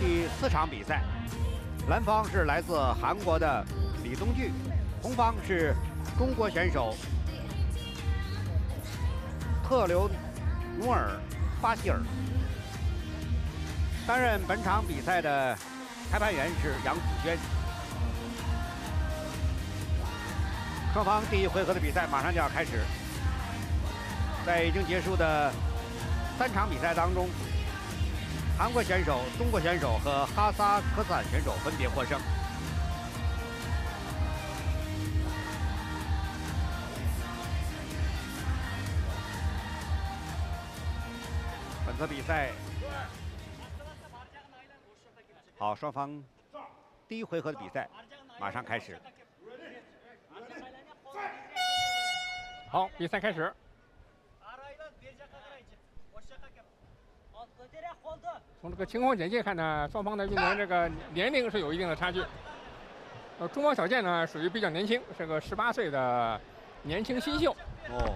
第四场比赛，蓝方是来自韩国的李东俊，红方是中国选手特留努尔巴希尔。担任本场比赛的裁判员是杨子轩。双方第一回合的比赛马上就要开始，在已经结束的三场比赛当中，韩国选手、中国选手和哈萨克斯坦选手分别获胜。本次比赛。好，双方第一回合的比赛马上开始。好，比赛开始。从这个情况简介看呢，双方的运动员这个年龄是有一定的差距。呃，中方小健呢属于比较年轻，是个十八岁的年轻新秀。哦。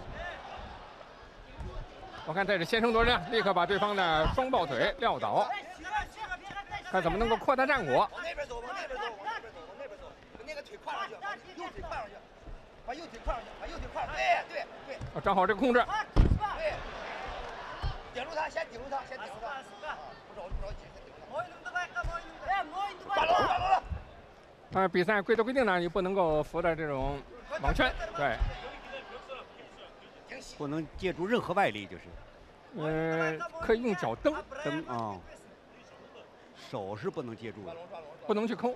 我看这是先声夺人，立刻把对方的双抱腿撂倒。看怎么能够扩大战果。往那边走，往那边走，往那边走，往那边走，把那个腿跨上去，把右腿跨上去，把右腿跨上去，把右腿跨上去。对对对。哦，找好这个控制。对。顶住他，先顶住他，先顶住他。不着不着急，先顶住他。打了打了。啊，比赛规则规定呢，你不能够扶着这种网圈，对。不能借助任何外力，就是。呃，可以用脚蹬蹬啊。手是不能借助的，不能去抠。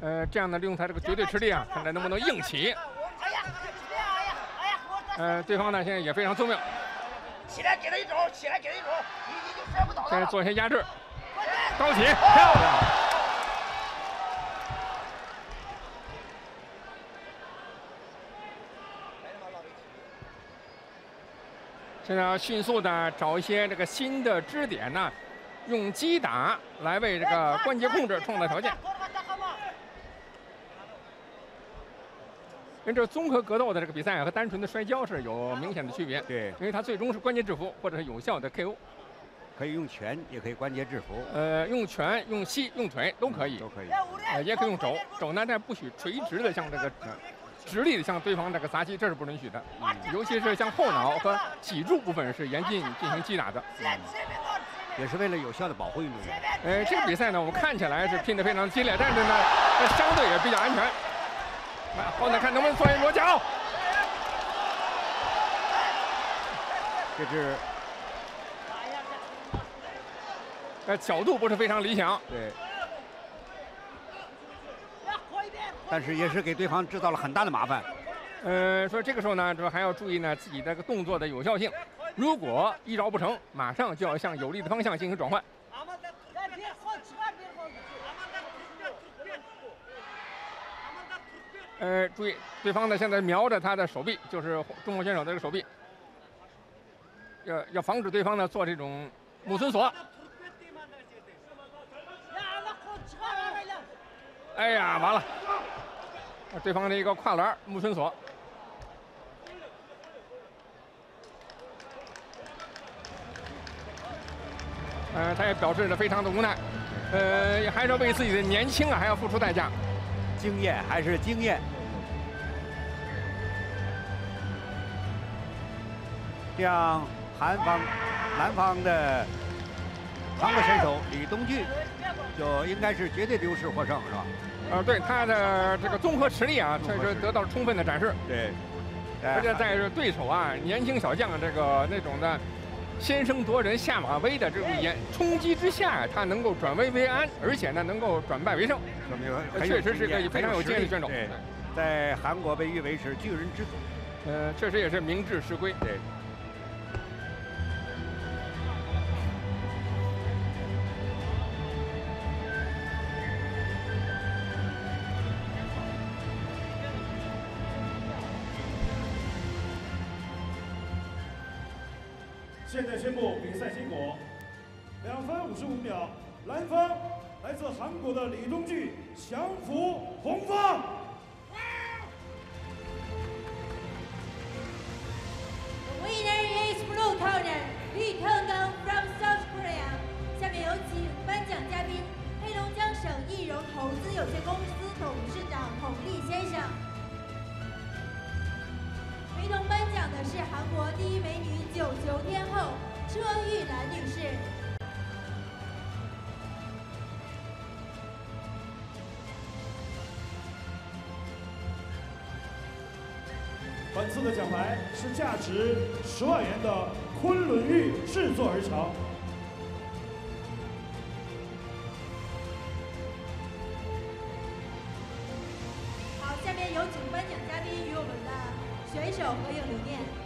呃，这样呢，利用他这个绝对吃力啊，看他能不能硬起。呃，对方呢现在也非常聪明。起来给他一肘，起来给他一肘，你你就摔不倒现在做一些压制，高起，漂亮。现在要迅速的找一些这个新的支点呢，用击打来为这个关节控制创造条件。因为这综合格斗的这个比赛和单纯的摔跤是有明显的区别。对，因为它最终是关节制服或者是有效的 KO。可以用拳，也可以关节制服。呃，用拳、用膝、用腿都可以。都可以。呃，也可以用肘，肘呢但不许垂直的向这个。直立的向对方这个砸击，这是不允许的，尤其是向后脑和脊柱部分是严禁进行击打的，嗯也是为了有效的保护运动员。呃，这个比赛呢，我们看起来是拼得非常激烈，但是呢，相对也比较安全。来，后脑看能不能钻一裸脚。这是，呃，角度不是非常理想。对。但是也是给对方制造了很大的麻烦。呃，所以这个时候呢，就还要注意呢自己这个动作的有效性。如果一招不成，马上就要向有利的方向进行转换。呃，注意，对方呢现在瞄着他的手臂，就是中国选手的这个手臂，要要防止对方呢做这种木村锁。哎呀，完了！对方的一个跨栏木村锁，呃，他也表示着非常的无奈，呃，还是为自己的年轻啊，还要付出代价，经验还是经验。这样，韩方、南方的韩国选手李东俊就应该是绝对优势获胜，是吧？呃，对他的这个综合实力啊，确实得到了充分的展示。对，而且在对手啊年轻小将这个那种的先声夺人下马威的这种演冲击之下，他能够转危为安，而且呢能够转败为胜，说明确实是个非常有经验的选手。在韩国被誉为是巨人之祖。呃，确实也是名至实归。对。现在宣布比赛结果：两分五十五秒，蓝方来自韩国的李东俊降服红方。The winner is Blue Corner, Lee t e o g u n from South Korea。下面有请颁奖嘉宾黑龙江省易融投资有限公司董事长孔立先生。陪同颁奖的是韩国第一美女。本次的奖牌是价值十万元的昆仑玉制作而成。好，下面有请颁奖嘉宾与我们的选手合影留念。